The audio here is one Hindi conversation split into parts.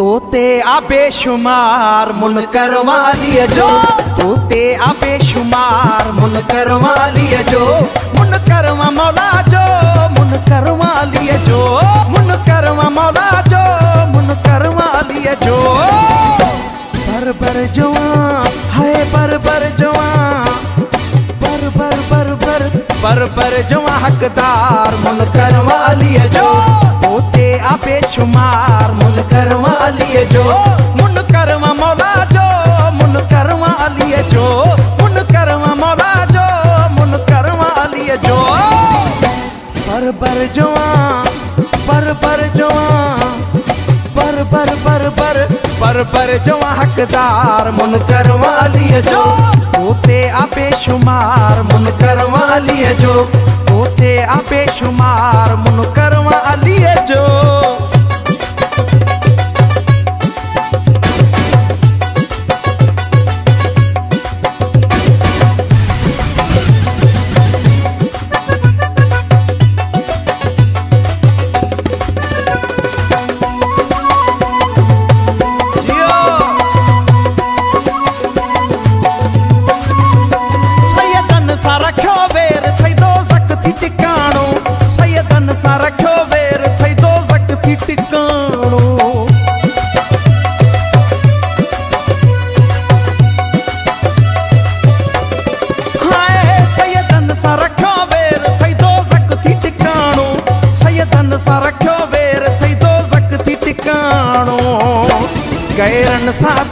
तोते आबेशुमार मुनकर वालिय जो। तोते आबेशुमार मुनकर वालिय जो। मुनकर मौला जो मुनकर वालिय जो। मुनकर मौला जो मुनकर वालिय जो। बर बर जवां हाय बर बर जवां बर बर बर बर बर बर जवां हकदार मुनकर वालिय जो। तोते आबेशुमार मुनकर वालिय जो। मुनकर मौला जो मुनकर वालिय जो। मुनकर मौला जो मुनकर वालिय जो। बर बर जवां बर बर जवां बर बर बर बर बर बर जवां हकदार मुनकर वालिय जो। तोते आबेशुमार मुनकर वालिय जो। तोते आबेशुमार मुनकर वालिय जो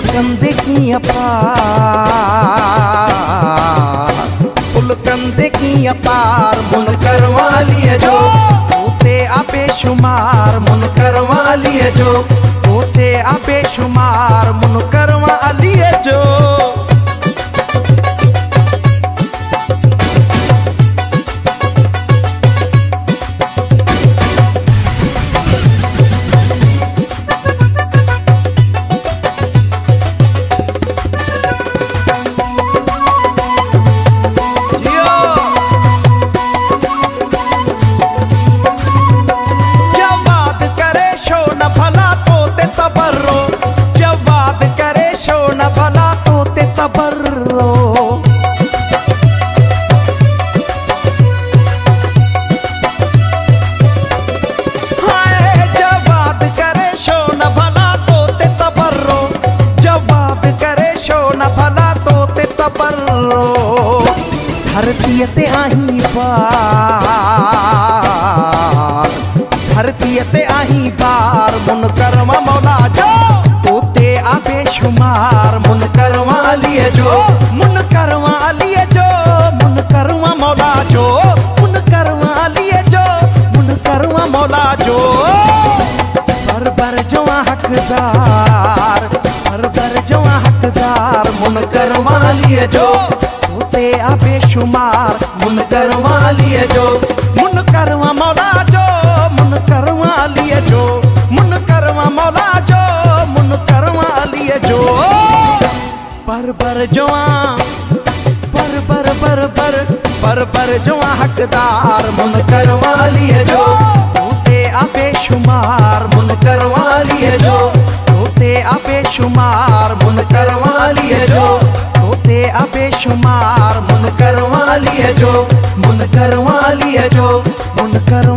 कंदे की अपार फुल कंधे की अपार, मुन करवा लिए जो। तोते आपे शुमार, मुन करवा लिए जो। तोते आपे हक़दर जो। हक़दार मुनाल तोते आबे शुमार मुनकर वालिय जो मुनकर मौला जो मुनकर वालिय जो मुनकर मौला जो मुनकर वालिय जो। बर बर जवा बर बर बर बर बर बर जवा हकदार मुनकर वालिय जो। तोते आपे शुमार मुनकर वालिय जो। तोते आपे शुमार मुनकर वालिय जो। अबेशुमार मुनकर वाली है जो मुनकर वाली है जो मुनकर